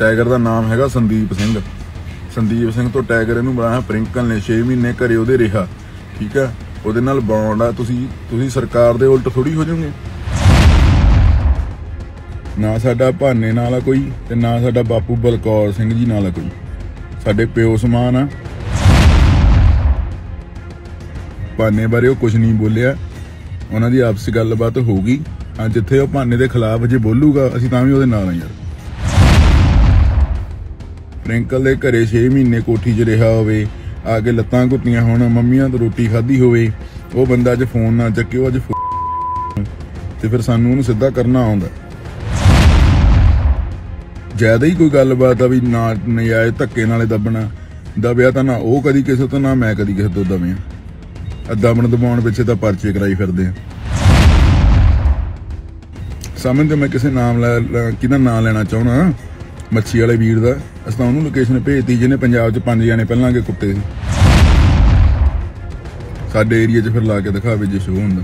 Tiger ਦਾ ਨਾਮ ਹੈਗਾ ਸੰਦੀਪ ਸਿੰਘ। ਸੰਦੀਪ ਸਿੰਘ ਤੋਂ ਟਾਈਗਰ ਇਹਨੂੰ ਬਣਾਇਆ ਪ੍ਰਿੰਕਲ ਨੇ 6 ਮਹੀਨੇ ਘਰੇ ਉਹਦੇ ਰਿਹਾ। ਠੀਕ ਆ? ਉਹਦੇ ਨਾਲ ਬੌਂਡ ਆ। ਤੁਸੀਂ ਤੁਸੀਂ ਸਰਕਾਰ ਦੇ ਉਲਟ ਥੋੜੀ ਹੋ ਜਾਓਗੇ। ਨਾ ਸਾਡਾ ਭਾਨੇ ਨਾਲ ਆ ਕੋਈ ਤੇ ਨਾ ਸਾਡਾ ਬਾਪੂ ਬਲਕੌਰ ਸਿੰਘ ਜੀ ਨਾਲ ਆ ਕੋਈ। ਸਾਡੇ ਪਿਓ ਸਮਾਨ ਆ। ਭਾਨੇ ਬਾਰੇ ਉਹ ਕੁਝ ਨਹੀਂ ਬੋਲਿਆ। ਉਹਨਾਂ ਦੀ ਆਪਸੀ ਗੱਲਬਾਤ ਹੋਊਗੀ ਆ ਜਿੱਥੇ ਉਹ ਭਾਨੇ ਦੇ ਖਿਲਾਫ ਜੇ ਬੋਲੂਗਾ, ਅਸੀਂ ਤਾਂ ਵੀ ਉਹਦੇ ਨਾਲ ਆ ਯਾਰ। ਪ੍ਰਿੰਕਲ ਦੇ ਘਰੇ 6 ਮਹੀਨੇ ਕੋਠੀ 'ਚ ਰਿਹਾ ਹੋਵੇ, ਆ ਕੇ ਲੱਤਾਂ ਘੁੱਟੀਆਂ ਹੋਣ, ਮੰਮੀਆਂ ਤੋਂ ਰੋਟੀ ਖਾਧੀ ਹੋਵੇ, ਉਹ ਬੰਦਾ ਅੱਜ ਫੋਨ ਨਾ ਚੱਕੇ ਅੱਜ ਤੇ ਫਿਰ ਸਾਨੂੰ ਉਹਨੂੰ ਸਿੱਧਾ ਕਰਨਾ ਆਉਂਦਾ। ਜ਼ਿਆਦਾ ਹੀ ਕੋਈ ਗੱਲਬਾਤ ਆ ਵੀ ਨਾ ਨਜਾਇਜ਼ ਧੱਕੇ ਨਾਲੇ ਦੱਬਣਾ ਦਬਿਆ ਤਾਂ ਨਾ ਉਹ ਕਦੀ ਕਿਸੇ ਤੋਂ, ਨਾ ਮੈਂ ਕਦੀ ਕਿਸੇ ਤੋਂ ਦਬਿਆ ਆ ਦਬਣ ਦਬਾਉਣ ਪਿੱਛੇ ਤਾਂ ਪਰਚੇ ਕਰਾਈ ਫਿਰਦੇ ਆ। ਸਾਹਮਣੇ ਮੈਂ ਕਿਸੇ ਨਾਮ ਲੈ ਕਿਹਦਾ ਨਾਂ ਲੈਣਾ ਚਾਹਣਾ ਮੱਛੀ ਵਾਲੇ ਵੀਰ ਦਾ। ਅਸੀਂ ਤਾਂ ਉਹਨੂੰ ਲੋਕੇਸ਼ਨ ਭੇਜਤੀ, ਜਿਹਨੇ ਪੰਜਾਬ 'ਚ ਪੰਜ ਜਾਣੇ ਪਹਿਲਾਂ ਕੇ ਕੁੱਤੇ ਸੀ। ਸਾਡੇ ਏਰੀਆ 'ਚ ਫਿਰ ਲਾ ਕੇ ਦਿਖਾਵੇ ਜੇ ਸ਼ੋਅ ਹੁੰਦਾ।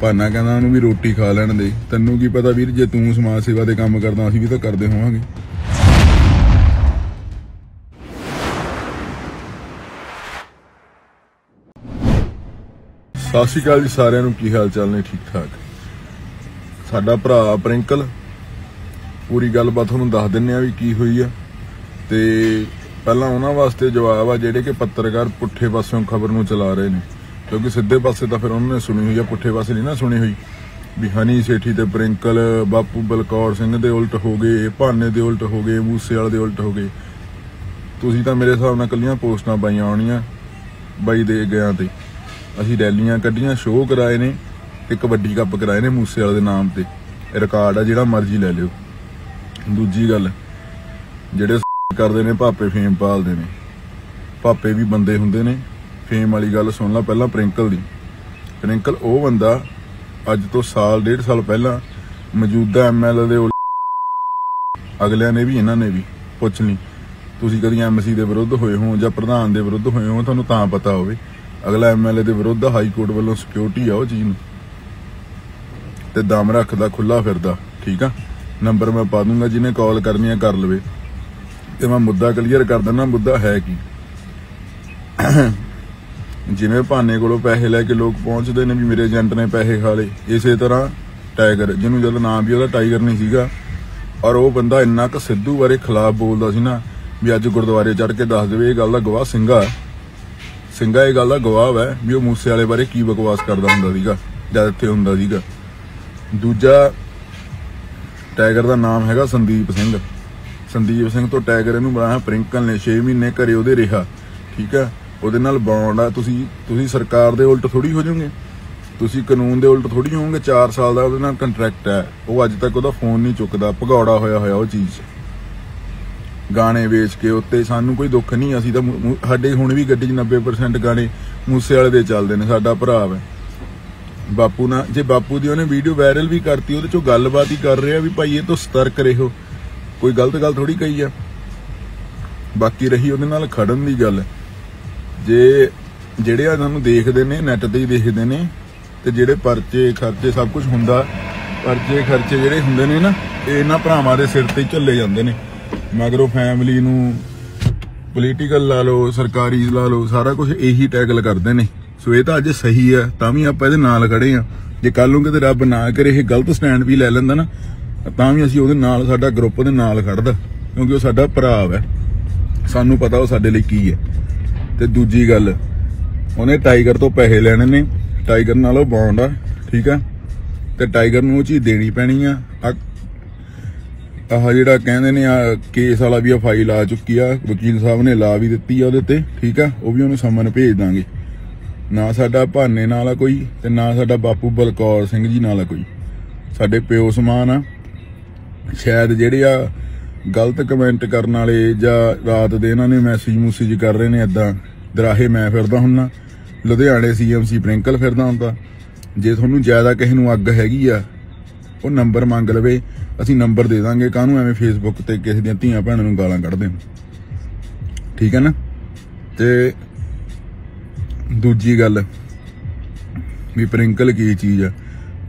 ਭਾਨਾ ਕਹਿੰਦਾ ਉਹਨੂੰ ਵੀ ਰੋਟੀ ਖਾ ਲੈਣ ਦੇ। ਤੈਨੂੰ ਕੀ ਪਤਾ ਵੀਰ, ਜੇ ਤੂੰ ਸਮਾਜ ਸੇਵਾ ਦੇ ਕੰਮ ਕਰਦਾ, ਅਸੀਂ ਵੀ ਤਾਂ ਕਰਦੇ ਹੋਵਾਂਗੇ। ਸਤਿ ਸ਼੍ਰੀ ਅਕਾਲ ਜੀ ਸਾਰਿਆਂ ਨੂੰ, ਕੀ ਹਾਲ ਚਾਲ ਨੇ? ਠੀਕ ਠਾਕ ਸਾਡਾ ਭਰਾ ਪ੍ਰਿੰਕਲ ਪੂਰੀ ਗੱਲਬਾਤ ਤੁਹਾਨੂੰ ਦੱਸ ਦਿੰਨੇ ਆ ਵੀ ਕੀ ਹੋਈ ਆ। ਤੇ ਪਹਿਲਾਂ ਉਹਨਾਂ ਵਾਸਤੇ ਜਵਾਬ ਆ ਜਿਹੜੇ ਕਿ ਪੱਤਰਕਾਰ ਪੁੱਠੇ ਪਾਸਿਓਂ ਖਬਰ ਨੂੰ ਚਲਾ ਰਹੇ ਨੇ। ਕਿਉਂਕਿ ਸਿੱਧੇ ਪਾਸੇ ਤਾਂ ਫਿਰ ਉਹਨਾਂ ਨੇ ਸੁਣੀ ਹੋਈ ਆ, ਪੁੱਠੇ ਪਾਸੇ ਨਹੀਂ ਨਾ ਸੁਣੀ ਹੋਈ। ਵੀ ਹਨੀ ਸੇਠੀ ਤੇ ਪ੍ਰਿੰਕਲ, ਬਾਪੂ ਬਲਕੌਰ ਸਿੰਘ ਦੇ ਉਲਟ ਹੋ ਗਏ, ਭਾਨੇ ਦੇ ਉਲਟ ਹੋ ਗਏ, ਮੂਸੇ ਵਾਲੇ ਦੇ ਉਲਟ ਹੋ ਗਏ। ਤੁਸੀਂ ਤਾਂ ਮੇਰੇ ਹਿਸਾਬ ਨਾਲ ਕੱਲੀਆਂ ਪੋਸਟਾਂ ਪਾਈਆਂ ਹੋਣੀਆਂ, ਬਾਈ ਦੇ ਗਿਆ ਤੇ। ਅਸੀਂ ਰੈਲੀਆਂ ਕੱਢੀਆਂ, ਸ਼ੋਅ ਕਰਾਏ ਨੇ ਤੇ ਕਬੱਡੀ ਕੱਪ ਕਰਾਏ ਨੇ ਮੂਸੇ ਵਾਲੇ ਦੇ ਨਾਮ ਤੇ। ਰਿਕਾਰਡ ਆ ਜਿਹੜਾ ਮਰਜ਼ੀ ਲੈ ਲਿਓ। ਦੂਜੀ ਗੱਲ, ਜਿਹੜੇ ਕਰਦੇ ਨੇ, ਭਾਪੇ ਫੇਮ ਪਾਲਦੇ ਨੇ। ਭਾਪੇ ਵੀ ਬੰਦੇ ਹੁੰਦੇ ਨੇ। ਫੇਮ ਵਾਲੀ ਗੱਲ ਸੁਣ ਲੈ ਪਹਿਲਾਂ ਪ੍ਰਿੰਕਲ ਦੀ। ਪ੍ਰਿੰਕਲ ਉਹ ਬੰਦਾ ਅੱਜ ਤੋਂ ਸਾਲ, ਡੇਢ ਸਾਲ ਪਹਿਲਾਂ ਮੌਜੂਦਾ ਐਮਐਲਏ ਦੇ ਅਗਲਿਆਂ ਨੇ ਵੀ, ਇਹਨਾਂ ਨੇ ਵੀ, ਪੁੱਛ ਲਈ। ਤੁਸੀਂ ਕਦੀ ਐਮਸੀ ਦੇ ਵਿਰੁੱਧ ਹੋਏ ਹੋ ਜਾਂ ਪ੍ਰਧਾਨ ਦੇ ਵਿਰੁੱਧ ਹੋਏ ਹੋ, ਤੁਹਾਨੂੰ ਤਾਂ ਪਤਾ ਹੋਵੇ। ਅਗਲਾ ਐਮਐਲਏ ਦੇ ਵਿਰੁੱਧ ਹਾਈ ਕੋਰਟ ਵੱਲੋਂ ਸਿਕਿਉਰਿਟੀ ਆ ਉਹ ਚੀਜ਼ ਨੂੰ। ਤੇ ਦਮ ਰੱਖਦਾ ਖੁੱਲਾ ਫਿਰਦਾ, ਠੀਕ ਆ? ਨੰਬਰ ਮੈਂ ਪਾ ਦੂੰਗਾ, ਜਿਹਨੇ ਕਾਲ ਕਰਨੀ ਆ ਕਰ ਲਵੇ। ਤੇ ਮੈਂ ਮੁੱਦਾ ਕਲੀਅਰ ਕਰ ਦਿੰਦਾ, ਮੁੱਦਾ ਹੈ ਕੀ? ਜਿਵੇਂ ਭਾਨੇ ਕੋਲੋਂ ਪੈਸੇ ਲੈ ਕੇ ਲੋਕ ਪਹੁੰਚਦੇ ਨੇ ਵੀ ਮੇਰੇ ਏਜੰਟ ਨੇ ਪੈਸੇ ਖਾ ਲਏ, ਇਸੇ ਤਰ੍ਹਾਂ ਟਾਈਗਰ ਜਿਹਨੂੰ ਜਦੋਂ ਨਾਮ ਵੀ ਉਹਦਾ ਟਾਈਗਰ ਨਹੀਂ ਸੀਗਾ, ਔਰ ਉਹ ਬੰਦਾ ਇੰਨਾ ਕੁ ਸਿੱਧੂ ਬਾਰੇ ਖਿਲਾਫ ਬੋਲਦਾ ਸੀ ਨਾ, ਵੀ ਅੱਜ ਗੁਰਦੁਆਰੇ ਚੜ ਕੇ ਦੱਸ ਦੇਵੇ ਇਹ ਗੱਲ ਦਾ ਗਵਾਹ ਸਿੰਘਾ ਹੈ। ਸਿੰਘਾ ਇਹ ਗੱਲ ਦਾ ਗਵਾਹ ਹੈ ਵੀ ਉਹ ਮੂਸੇ ਵਾਲੇ ਬਾਰੇ ਕੀ ਬਕਵਾਸ ਕਰਦਾ ਹੁੰਦਾ ਸੀਗਾ, ਜਦ ਇੱਥੇ ਹੁੰਦਾ ਸੀਗਾ। ਦੂਜਾ ਟਾਈਗਰ ਦਾ ਨਾਮ ਹੈਗਾ ਸੰਦੀਪ ਸਿੰਘ। ਸੰਦੀਪ ਸਿੰਘ ਤੋਂ ਟਾਈਗਰ ਇਹਨੂੰ ਬਣਾਇਆ ਪ੍ਰਿੰਕਲ ਨੇ 6 ਮਹੀਨੇ ਘਰੇ ਉਹਦੇ ਰਿਹਾ। ਠੀਕ ਹੈ? ਉਹਦੇ ਨਾਲ ਬੌਂਡ ਆ। ਤੁਸੀਂ ਤੁਸੀਂ ਸਰਕਾਰ ਦੇ ਉਲਟ ਥੋੜੀ ਹੋ ਜਾਓਗੇ। ਤੁਸੀਂ ਕਾਨੂੰਨ ਦੇ ਉਲਟ ਥੋੜੀ ਹੋਵੋਗੇ। 4 ਸਾਲ ਦਾ ਉਹਦੇ ਨਾਲ ਕੰਟਰੈਕਟ ਹੈ। ਉਹ ਅੱਜ ਤੱਕ ਉਹਦਾ ਫੋਨ ਨਹੀਂ ਚੁੱਕਦਾ। ਭਗੌੜਾ ਹੋਇਆ ਹੋਇਆ ਉਹ ਚੀਜ਼। ਗਾਣੇ ਵੇਚ ਕੇ ਉੱਤੇ ਸਾਨੂੰ ਕੋਈ ਦੁੱਖ ਨਹੀਂ। ਅਸੀਂ ਤਾਂ ਮੂ- ਸਾਡੇ ਹੁਣ ਵੀ ਗੱਡੀ 'ਚ 90% ਗਾਣੇ ਮੂਸੇ ਵਾਲੇ ਦੇ ਚੱਲਦੇ ਨੇ। ਸਾਡਾ ਭਰਾ ਹੈ ਬਾਪੂ ਨਾਲ, ਜੇ ਬਾਪੂ ਦੀ ਉਹਨੇ ਵੀਡੀਓ ਵਾਇਰਲ ਵੀ ਕਰਤੀ, ਉਹਦੇ ਚੋਂ ਗੱਲਬਾਤ ਹੀ ਕਰ ਰਿਹਾ ਵੀ ਭਾਈ ਇਹ ਤੋਂ ਸਤਰਕ ਰਹੋ। ਕੋਈ ਗਲਤ ਗੱਲ ਥੋੜੀ ਕਹੀ ਆ। ਬਾਕੀ ਰਹੀ ਉਹਦੇ ਨਾਲ ਖੜਨ ਦੀ ਗੱਲ। ਜੇ ਜਿਹੜੇ ਆ ਸਾਨੂੰ ਦੇਖਦੇ ਨੇ ਨੈਟ ਤੇ ਹੀ ਦੇਖਦੇ ਨੇ, ਤੇ ਜਿਹੜੇ ਪਰਚੇ ਖਰਚੇ ਸਭ ਕੁਝ ਹੁੰਦਾ, ਪਰਚੇ ਖਰਚੇ ਜਿਹੜੇ ਹੁੰਦੇ ਨੇ ਨਾ, ਇਹ ਇਹਨਾਂ ਭਰਾਵਾਂ ਦੇ ਸਿਰ ਤੇ ਹੀ ਝੱਲੇ ਜਾਂਦੇ ਨੇ। ਮਗਰੋਂ ਫੈਮਿਲੀ ਨੂੰ ਪੋਲੀਟੀਕਲ ਲਾ ਲਓ, ਸਰਕਾਰੀ ਲਾ ਲਓ, ਸਾਰਾ ਕੁਝ ਇਹੀ ਟੈਗਲ ਕਰਦੇ ਨੇ। ਸੋ ਇਹ ਤਾਂ ਅੱਜ ਸਹੀ ਹੈ ਤਾਂ ਵੀ ਆਪਾਂ ਇਹਦੇ ਨਾਲ ਖੜੇ ਆ। ਜੇ ਕੱਲ ਨੂੰ ਕਿਤੇ ਰੱਬ ਨਾ ਕਰੇ, ਇਹ ਗਲਤ ਸਟੈਂਡ ਵੀ ਲੈ ਲੈਂਦਾ ਨਾ, ਤਾਂ ਵੀ ਅਸੀਂ ਉਹਦੇ ਨਾਲ, ਸਾਡਾ ਗਰੁੱਪ ਦੇ ਨਾਲ ਖੜਦਾ ਕਿਉਂਕਿ ਉਹ ਸਾਡਾ ਭਰਾ ਹੈ ਸਾਨੂੰ ਪਤਾ ਉਹ ਸਾਡੇ ਲਈ ਕੀ ਹੈ। ਤੇ ਦੂਜੀ ਗੱਲ, ਉਹਨੇ ਟਾਈਗਰ ਤੋਂ ਪੈਸੇ ਲੈਣੇ ਨੇ, ਟਾਈਗਰ ਨਾਲ ਉਹ ਬੌਂਡ ਆ, ਠੀਕ ਆ? ਤੇ ਟਾਈਗਰ ਨੂੰ ਉਹ ਚੀਜ਼ ਦੇਣੀ ਪੈਣੀ ਆ। ਆਹ ਆਹ ਜਿਹੜਾ ਕਹਿੰਦੇ ਨੇ ਆ ਕੇਸ ਵਾਲਾ ਵੀ ਆ ਫਾਈਲ ਆ ਚੁੱਕੀ ਆ, ਵਕੀਲ ਸਾਹਿਬ ਨੇ ਲਾ ਵੀ ਦਿੱਤੀ ਆ ਉਹਦੇ ਤੇ, ਠੀਕ ਆ? ਉਹ ਵੀ ਉਹਨੂੰ ਸਮਨ ਭੇਜ ਦਾਂਗੇ। ਨਾ ਸਾਡਾ ਭਾਨੇ ਨਾਲ ਆ ਕੋਈ ਤੇ ਨਾ ਸਾਡਾ ਬਾਪੂ ਬਲਕੌਰ ਸਿੰਘ ਜੀ ਨਾਲ ਆ ਕੋਈ। ਸਾਡੇ ਪਿਓ ਸਮਾਨ ਆ। ਸ਼ਾਇਦ ਜਿਹੜੇ ਆ ਗਲਤ ਕਮੈਂਟ ਕਰਨ ਵਾਲੇ ਜਾਂ ਰਾਤ ਦੇ ਇਹਨਾਂ ਨੇ ਮੈਸੇਜ ਮੂਸੇਜ ਕਰ ਰਹੇ ਨੇ ਇਦਾਂ ਦਰਾਹੇ ਮੈਂ ਫਿਰਦਾ ਹੁੰਨਾ, ਲੁਧਿਆਣੇ ਸੀਐਮਸੀ ਪ੍ਰਿੰਕਲ ਫਿਰਦਾ ਹੁੰਦਾ। ਜੇ ਤੁਹਾਨੂੰ ਜ਼ਿਆਦਾ ਕਿਸੇ ਨੂੰ ਅੱਗ ਹੈਗੀ ਆ, ਉਹ ਨੰਬਰ ਮੰਗ ਲਵੇ, ਅਸੀਂ ਨੰਬਰ ਦੇ ਦਾਂਗੇ, ਕਾਹਨੂੰ ਐਵੇਂ ਫੇਸਬੁੱਕ ਤੇ ਕਿਸੇ ਦੀਆਂ ਧੀਆਂ ਭੈਣਾਂ ਨੂੰ ਗਾਲਾਂ ਕੱਢਦੇ ਨੇ ਠੀਕ ਹੈ ਨਾ? ਤੇ ਦੂਜੀ ਗੱਲ ਵੀ ਪ੍ਰਿੰਕਲ ਕੀ ਚੀਜ਼ ਆ?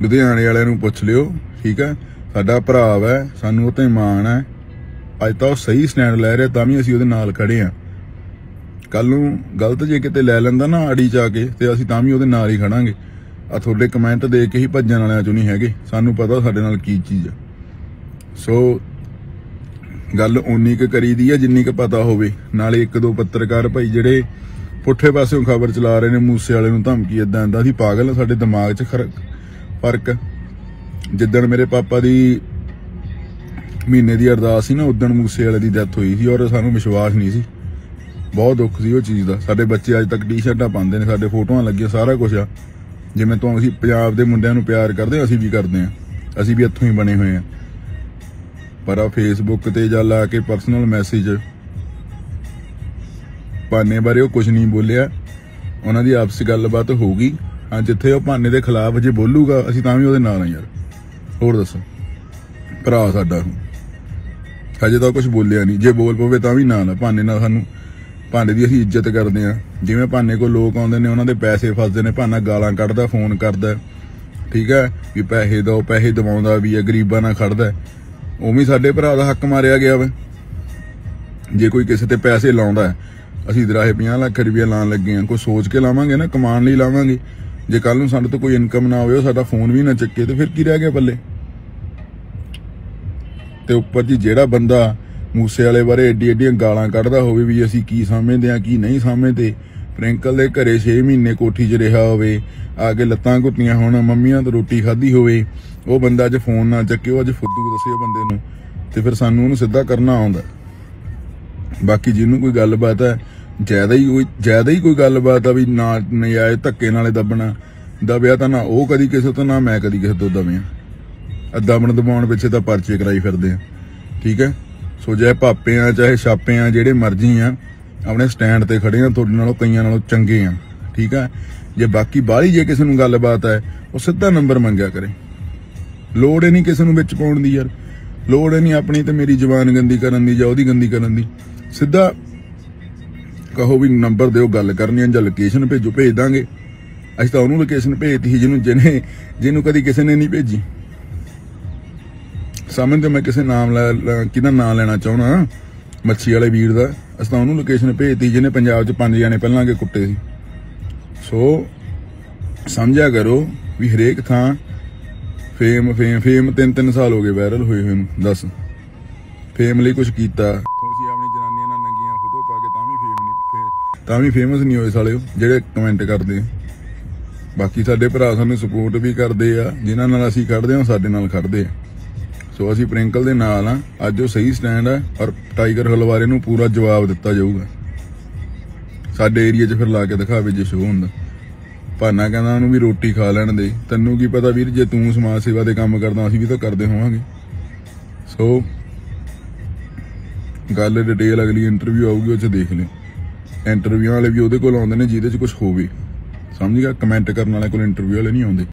ਲੁਧਿਆਣੇ ਵਾਲਿਆਂ ਨੂੰ ਪੁੱਛ ਲਿਓ, ਠੀਕ ਹੈ ਸਾਡਾ ਭਰਾ ਹੈ ਸਾਨੂੰ ਉਹ ਤੇ ਮਾਣ ਹੈ ਅੱਜ ਤਾਂ ਉਹ ਸਹੀ ਸਟੈਂਡ ਲੈ ਰਿਹਾ, ਤਾਂ ਵੀ ਅਸੀਂ ਉਹਦੇ ਨਾਲ ਖੜੇ ਆ। ਕੱਲ ਨੂੰ ਗਲਤ ਜੇ ਕਿਤੇ ਲੈ ਲੈਂਦਾ ਨਾ ਆੜੀ ਚ ਆ ਕੇ, ਤੇ ਅਸੀਂ ਤਾਂ ਵੀ ਉਹਦੇ ਨਾਲ ਹੀ ਖੜਾਂਗੇ। ਆ ਤੁਹਾਡੇ ਕਮੈਂਟ ਦੇ ਕੇ ਹੀ ਭੱਜਣ ਵਾਲਿਆਂ ਚੋਂ ਨਹੀਂ ਹੈਗੇ। ਸਾਨੂੰ ਪਤਾ ਸਾਡੇ ਨਾਲ ਕੀ ਚੀਜ਼ ਆ। ਸੋ, ਗੱਲ ਓਨੀ ਕੁ ਕਰੀਦੀ ਆ ਜਿੰਨੀ ਕੁ ਪਤਾ ਹੋਵੇ। ਨਾਲੇ ਇੱਕ ਦੋ ਪੱਤਰਕਾਰ ਭਾਈ ਜਿਹੜੇ ਪੁੱਠੇ ਪਾਸਿਓਂ ਖਬਰ ਚਲਾ ਰਹੇ ਨੇ, ਮੂਸੇ ਵਾਲੇ ਨੂੰ ਧਮਕੀ ਇਦਾਂ ਇਦਾਂ ਅਸੀਂ ਪਾਗਲ ਸਾਡੇ ਦਿਮਾਗ 'ਚ ਫ਼ਰਕ ਜਿੱਦਣ ਮੇਰੇ ਪਾਪਾ ਦੀ ਮਹੀਨੇ ਦੀ ਅਰਦਾਸ ਸੀ ਨਾ, ਉਦਣ ਮੂਸੇ ਵਾਲੇ ਦੀ ਡੈਥ ਹੋਈ ਸੀ ਔਰ ਸਾਨੂੰ ਵਿਸ਼ਵਾਸ ਨਹੀਂ ਸੀ। ਬਹੁਤ ਦੁੱਖ ਸੀ ਉਹ ਚੀਜ਼ ਦਾ। ਸਾਡੇ ਬੱਚੇ ਅੱਜ ਤੱਕ ਟੀ-ਸ਼ਰਟਾਂ ਪਾਉਂਦੇ ਨੇ, ਸਾਡੇ ਫੋਟੋਆਂ ਲੱਗੀਆਂ, ਸਾਰਾ ਕੁਝ ਆ। ਜਿਵੇਂ ਤੋਂ ਅਸੀਂ ਪੰਜਾਬ ਦੇ ਮੁੰਡਿਆਂ ਨੂੰ ਪਿਆਰ ਕਰਦੇ ਅਸੀਂ ਵੀ ਕਰਦੇ ਆ ਅਸੀਂ ਵੀ ਇੱਥੋਂ ਹੀ ਬਣੇ ਹੋਏ ਆ ਪਰ ਆ ਫੇਸਬੁੱਕ ਤੇ ਜਾਂ ਲਾ ਕੇ ਪਰਸਨਲ ਮੈਸੇਜ ਭਾਨੇ ਬਾਰੇ ਉਹ ਕੁਝ ਨਹੀਂ ਬੋਲਿਆ। ਉਹਨਾਂ ਦੀ ਆਪਸੀ ਗੱਲਬਾਤ ਹੋਊਗੀ। ਹਾਂ, ਜਿੱਥੇ ਉਹ ਭਾਨੇ ਦੇ ਖਿਲਾਫ ਜੇ ਬੋਲੂਗਾ, ਅਸੀਂ ਤਾਂ ਵੀ ਉਹਦੇ ਨਾਲ ਆ ਯਾਰ। ਹੋਰ ਦੱਸੋ? ਭਰਾ ਸਾਡਾ ਹਜੇ ਤਾਂ ਕੁਝ ਬੋਲਿਆ ਨਹੀਂ। ਜੇ ਬੋਲ ਪਵੇ ਤਾਂ ਵੀ ਨਾਲ ਭਾਨੇ ਨਾਲ ਸਾਨੂੰ। ਭਾਨੇ ਦੀ ਅਸੀਂ ਇੱਜ਼ਤ ਕਰਦੇ ਆ ਜਿਵੇਂ ਭਾਨੇ ਕੋਲ ਲੋਕ ਆਉਂਦੇ ਨੇ, ਉਹਨਾਂ ਦੇ ਪੈਸੇ ਫਸਦੇ ਨੇ, ਭਾਨਾ ਗਾਲਾਂ ਕੱਢਦਾ, ਫੋਨ ਕਰਦਾ। ਠੀਕ ਹੈ? ਵੀ ਪੈਸੇ ਦੋ ਪੈਸੇ ਦਵਾਉਂਦਾ ਵੀ ਹੈ, ਗਰੀਬਾਂ ਨਾਲ ਖੜਦਾ ਉਵੇਂ ਸਾਡੇ ਭਰਾ ਦਾ ਹੱਕ ਮਾਰਿਆ ਗਿਆ ਵਾ। ਜੇ ਕੋਈ ਕਿਸੇ ਤੇ ਪੈਸੇ ਲਾਉਂਦਾ ਅਸੀਂ ਦਰਾਹੇ 50 ਲੱਖ ਰੁਪਏ ਲਾਣ ਲੱਗੇ ਆ ਕੋਈ ਸੋਚ ਕੇ ਲਾਵਾਂਗੇ ਨਾ, ਕਮਾਉਣ ਲਈ ਲਾਵਾਂਗੇ। ਜੇ ਕੱਲ ਨੂੰ ਸਾਡੇ ਤੋਂ ਕੋਈ ਇਨਕਮ ਨਾ ਹੋਵੇ, ਉਹ ਸਾਡਾ ਫੋਨ ਵੀ ਨਾ ਚੱਕੇ ਤੇ ਫਿਰ ਕੀ ਰਹਿ ਗਿਆ ਪੱਲੇ? ਤੇ ਉੱਪਰ ਜੀ ਜਿਹੜਾ ਬੰਦਾ ਮੂਸੇ ਵਾਲੇ ਬਾਰੇ ਏਡੀ ਏਡੀਆਂ ਗਾਲਾਂ ਕੱਢਦਾ ਹੋਵੇ ਵੀ ਅਸੀਂ ਕੀ ਸਮਝਦੇ ਆ ਕੀ ਨਹੀਂ ਸਮਝਦੇ ਪ੍ਰਿੰਕਲ ਦੇ ਘਰੇ 6 ਮਹੀਨੇ ਕੋਠੀ 'ਚ ਰਿਹਾ ਹੋਵੇ, ਆ ਕੇ ਲੱਤਾਂ ਘੁੱਟੀਆਂ ਹੋਣ, ਮੰਮੀਆਂ ਤੋਂ ਰੋਟੀ ਖਾਧੀ ਹੋਵੇ, ਉਹ ਬੰਦਾ ਅੱਜ ਫੋਨ ਨਾ ਚੱਕੇ, ਉਹ ਅੱਜ ਫੁੱਦੂ ਦੱਸੇ ਬੰਦੇ ਨੂੰ, ਤੇ ਫਿਰ ਸਾਨੂੰ ਉਹਨੂੰ ਸਿੱਧਾ ਕਰਨਾ ਆਉਂਦਾ। ਬਾਕੀ ਜਿਹਨੂੰ ਕੋਈ ਗੱਲਬਾਤ ਹੈ ਜ਼ਿਆਦਾ ਹੀ ਕੋਈ ਜ਼ਿਆਦਾ ਹੀ ਕੋਈ ਗੱਲਬਾਤ ਆ ਵੀ ਨਾ ਨਜਾਇਜ਼ ਧੱਕੇ ਨਾਲੇ ਦੱਬਣਾ ਦਬਿਆ ਤਾਂ ਨਾ ਉਹ ਕਦੀ ਕਿਸੇ ਤੋਂ, ਨਾ ਮੈਂ ਕਦੀ ਕਿਸੇ ਤੋਂ ਦਬਿਆ ਦਬਣ ਦਬਾਉਣ ਪਿੱਛੇ ਤਾਂ ਪਰਚੇ ਕਰਾਈ ਫਿਰਦੇ ਆ। ਠੀਕ ਹੈ? ਸੋ ਜੇ ਭਾਪੇ ਆ, ਚਾਹੇ ਛਾਪੇ ਆ, ਜਿਹੜੇ ਮਰਜ਼ੀ ਆ, ਆਪਣੇ ਸਟੈਂਡ ਤੇ ਖੜੇ ਆ, ਤੁਹਾਡੇ ਨਾਲੋਂ ਕਈਆਂ ਨਾਲੋਂ ਚੰਗੇ ਆ। ਠੀਕ ਹੈ ਜੇ ਬਾਕੀ ਬਾਹਲੀ ਜੇ ਕਿਸੇ ਨੂੰ ਗੱਲਬਾਤ ਹੈ ਉਹ ਸਿੱਧਾ ਨੰਬਰ ਮੰਗਿਆ ਕਰੇ। ਲੋੜ ਹੀ ਨਹੀਂ ਕਿਸੇ ਨੂੰ ਵਿੱਚ ਪਾਉਣ ਦੀ ਯਾਰ। ਲੋੜ ਹੀ ਨਹੀਂ ਆਪਣੀ ਤੇ ਮੇਰੀ ਜ਼ੁਬਾਨ ਗੰਦੀ ਕਰਨ ਦੀ ਜਾਂ ਉਹਦੀ ਗੰਦੀ ਕਰਨ ਦੀ। ਸਿੱਧਾ ਕਹੋ ਵੀ ਨੰਬਰ ਦਿਓ, ਗੱਲ ਕਰਨੀ ਹੈ ਜਾਂ ਲੋਕੇਸ਼ਨ ਭੇਜੋ, ਭੇਜ ਦਾਂਗੇ। ਅਸੀਂ ਤਾਂ ਉਹਨੂੰ ਲੋਕੇਸ਼ਨ ਭੇਜਤੀ ਸੀ, ਜਿਹਨੂੰ ਜਿਹਨੇ ਜਿਹਨੂੰ ਕਦੀ ਕਿਸੇ ਨੇ ਨਹੀਂ ਭੇਜੀ। ਸਾਹਮਣੇ ਮੈਂ ਕਿਸੇ ਨਾਮ ਕਿਹਦਾ ਨਾਮ ਲੈਣਾ ਚਾਹਣਾ ਮੱਛੀ ਵਾਲੇ ਵੀਰ ਦਾ। ਅਸੀਂ ਤਾਂ ਉਹਨੂੰ ਲੋਕੇਸ਼ਨ ਭੇਜਤੀ, ਜਿਹਨੇ ਪੰਜਾਬ 'ਚ ਪੰਜ ਜਾਣੇ ਪਹਿਲਾਂ ਕੇ ਕੁੱਟੇ ਸੀ। ਸੋ, ਸਮਝਿਆ ਕਰੋ ਵੀ ਹਰੇਕ ਥਾਂ ਫੇਮ ਫੇਮ ਫੇਮ ਤਿੰਨ ਤਿੰਨ ਸਾਲ ਹੋ ਗਏ ਵਾਇਰਲ ਹੋਏ ਹੋਏ ਨੂੰ, ਦੱਸ। ਫੇਮ ਲਈ ਕੁਝ ਕੀਤਾ। ਤਾਂ ਵੀ ਫੇਮਸ ਨਹੀਂ ਹੋਏ ਸਾਲਿਓ ਜਿਹੜੇ ਕਮੈਂਟ ਕਰਦੇ ਬਾਕੀ ਸਾਡੇ ਭਰਾ ਸਾਨੂੰ ਸਪੋਰਟ ਵੀ ਕਰਦੇ ਆ। ਜਿਨ੍ਹਾਂ ਨਾਲ ਅਸੀਂ ਖੜਦੇ ਹਾਂ, ਉਹ ਸਾਡੇ ਨਾਲ ਖੜਦੇ ਆ। ਸੋ ਅਸੀਂ ਪ੍ਰਿੰਕਲ ਦੇ ਨਾਲ ਆ ਅੱਜ ਉਹ ਸਹੀ ਸਟੈਂਡ ਆ ਔਰ ਟਾਈਗਰ ਹਲਵਾਰੇ ਨੂੰ ਪੂਰਾ ਜਵਾਬ ਦਿੱਤਾ ਜਾਊਗਾ। ਸਾਡੇ ਏਰੀਆ 'ਚ ਫਿਰ ਲਾ ਕੇ ਦਿਖਾਵੇ ਜੇ ਸ਼ੋਅ ਹੁੰਦਾ। ਭਾਨਾ ਕਹਿੰਦਾ ਉਹਨੂੰ ਵੀ ਰੋਟੀ ਖਾ ਲੈਣ ਦੇ। ਤੈਨੂੰ ਕੀ ਪਤਾ ਵੀਰ, ਜੇ ਤੂੰ ਸਮਾਜ ਸੇਵਾ ਦੇ ਕੰਮ ਕਰਦਾ, ਅਸੀਂ ਵੀ ਤਾਂ ਕਰਦੇ ਹੋਵਾਂਗੇ। ਸੋ ਗੱਲ ਡਿਟੇਲ ਅਗਲੀ ਇੰਟਰਵਿਊ ਆਊਗੀ, ਉਹ 'ਚ ਦੇਖ ਲਿਓ। ਇੰਟਰਵਿਊ ਵਾਲੇ ਵੀ ਉਹਦੇ ਕੋਲ ਆਉਂਦੇ ਨੇ, ਜਿਹਦੇ 'ਚ ਕੁਝ ਹੋਵੇ। ਸਮਝ ਗਿਆ? ਕਮੈਂਟ ਕਰਨ ਵਾਲੇ ਕੋਲ ਇੰਟਰਵਿਊ ਵਾਲੇ ਨਹੀਂ ਆਉਂਦੇ।